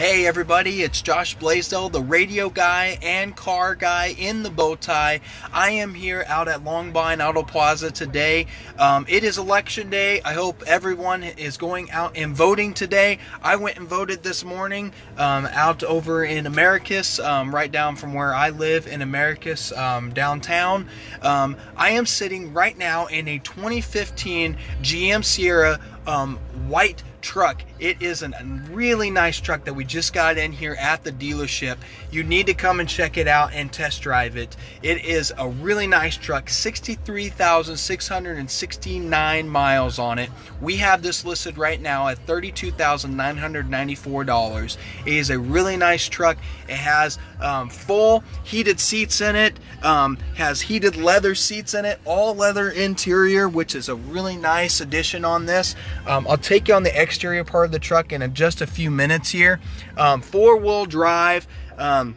Hey everybody, it's Josh Blaisdell, the radio guy and car guy in the bow tie. I am here out at Longbine Auto Plaza today. Um, it is election day. I hope everyone is going out and voting today. I went and voted this morning um, out over in Americus, um, right down from where I live in Americus um, downtown. Um, I am sitting right now in a 2015 GM Sierra um, white truck. It is a really nice truck that we just got in here at the dealership. You need to come and check it out and test drive it. It is a really nice truck, 63,669 miles on it. We have this listed right now at $32,994. It is a really nice truck. It has um, full heated seats in it, um, has heated leather seats in it, all leather interior, which is a really nice addition on this. Um, I'll take you on the exterior part of the truck in just a few minutes here. Um, four-wheel drive, um,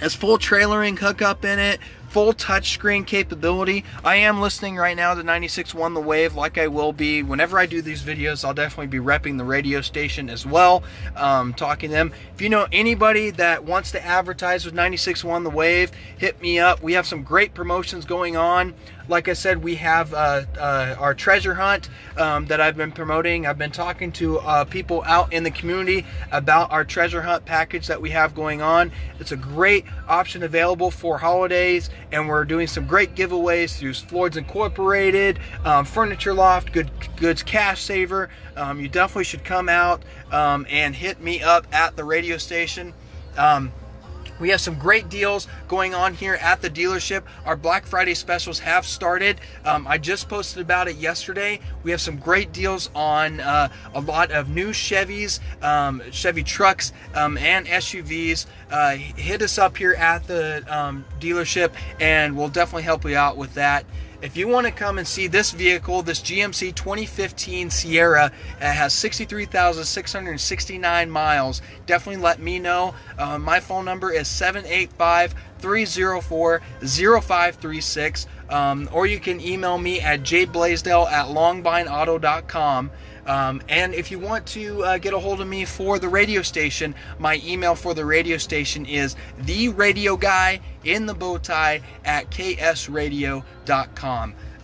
has full trailering hookup in it, full touchscreen capability. I am listening right now to 96.1 The Wave like I will be. Whenever I do these videos, I'll definitely be repping the radio station as well, um, talking to them. If you know anybody that wants to advertise with 96.1 The Wave, hit me up. We have some great promotions going on. Like I said, we have uh, uh, our treasure hunt um, that I've been promoting. I've been talking to uh, people out in the community about our treasure hunt package that we have going on. It's a great option available for holidays, and we're doing some great giveaways through Floyd's Incorporated, um, Furniture Loft, Good Goods Cash Saver. Um, you definitely should come out um, and hit me up at the radio station. Um, we have some great deals going on here at the dealership. Our Black Friday specials have started. Um, I just posted about it yesterday. We have some great deals on uh, a lot of new Chevys, um, Chevy trucks, um, and SUVs. Uh, hit us up here at the um, dealership and we'll definitely help you out with that. If you want to come and see this vehicle, this GMC 2015 Sierra, it has 63,669 miles. Definitely let me know. Uh, my phone number is 785 304 0536. Um, or you can email me at jblaisdell at longbineauto.com. Um, and if you want to uh, get a hold of me for the radio station, my email for the radio station is the radio guy in the bow tie at ksradio.com.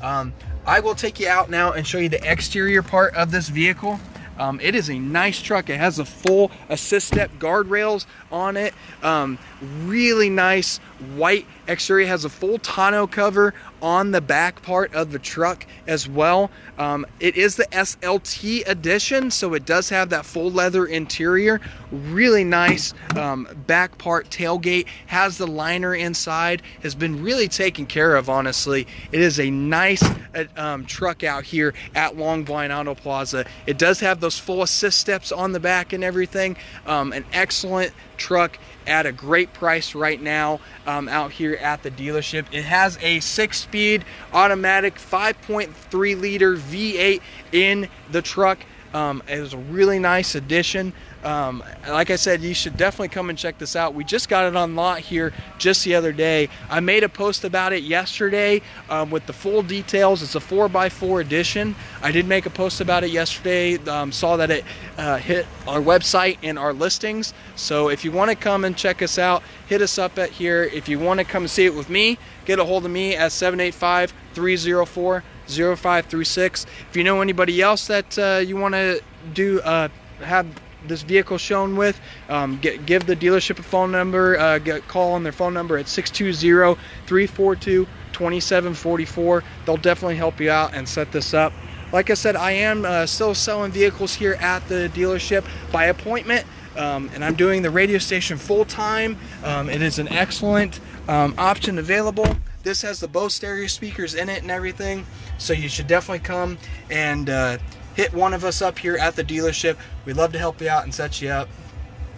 Um, I will take you out now and show you the exterior part of this vehicle. Um, it is a nice truck. It has a full assist step guardrails on it. Um, really nice white exterior. It has a full tonneau cover on the back part of the truck as well. Um, it is the SLT edition, so it does have that full leather interior. Really nice um, back part tailgate. Has the liner inside. Has been really taken care of, honestly. It is a nice uh, um, truck out here at Longbine Auto Plaza. It does have those full assist steps on the back and everything. Um, an excellent truck at a great price right now um, out here at the dealership. It has a six-speed automatic 5.3 liter V8 in the truck. Um, it was a really nice addition. Um, like I said, you should definitely come and check this out. We just got it on lot here just the other day. I made a post about it yesterday um, with the full details. It's a 4x4 edition. I did make a post about it yesterday. Um, saw that it uh, hit our website and our listings. So if you want to come and check us out, hit us up at here. If you want to come see it with me, get a hold of me at 785 304 0536. If you know anybody else that uh, you want to do uh, have this vehicle shown with, um, get, give the dealership a phone number, uh, get, call on their phone number at 620-342-2744. They'll definitely help you out and set this up. Like I said, I am uh, still selling vehicles here at the dealership by appointment. Um, and I'm doing the radio station full time. Um, it is an excellent um, option available. This has the Bose stereo speakers in it and everything, so you should definitely come and uh, hit one of us up here at the dealership. We'd love to help you out and set you up.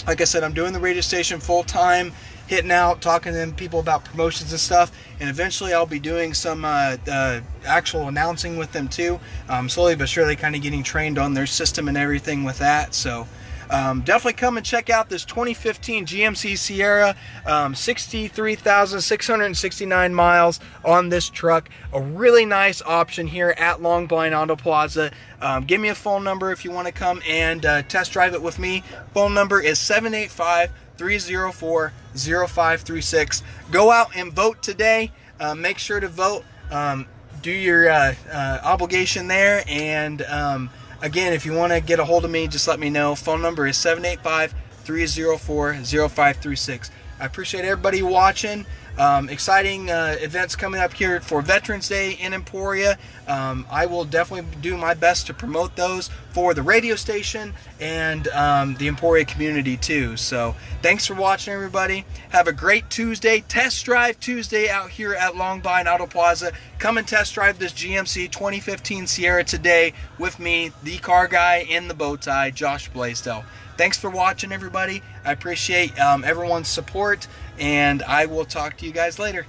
Like I said, I'm doing the radio station full time, hitting out, talking to people about promotions and stuff, and eventually I'll be doing some uh, uh, actual announcing with them too. Um, slowly but surely, kind of getting trained on their system and everything with that. So um, definitely come and check out this 2015 GMC Sierra. Um, 63,669 miles on this truck. A really nice option here at Longbine Auto Plaza. Um, give me a phone number if you want to come and uh, test drive it with me. Phone number is 785 304 0536. Go out and vote today. Uh, make sure to vote. Um, do your uh, uh, obligation there. And um, again, if you want to get a hold of me, just let me know. Phone number is 785 304 0536. I appreciate everybody watching. Um, exciting uh, events coming up here for Veterans Day in Emporia. Um, I will definitely do my best to promote those for the radio station and um, the Emporia community too. So thanks for watching, everybody. Have a great Tuesday. Test drive Tuesday out here at Longbine Auto Plaza. Come and test drive this GMC 2015 Sierra today with me, the car guy in the bow tie, Josh Blaisdell. Thanks for watching, everybody. I appreciate um, everyone's support, and I will talk to you guys later.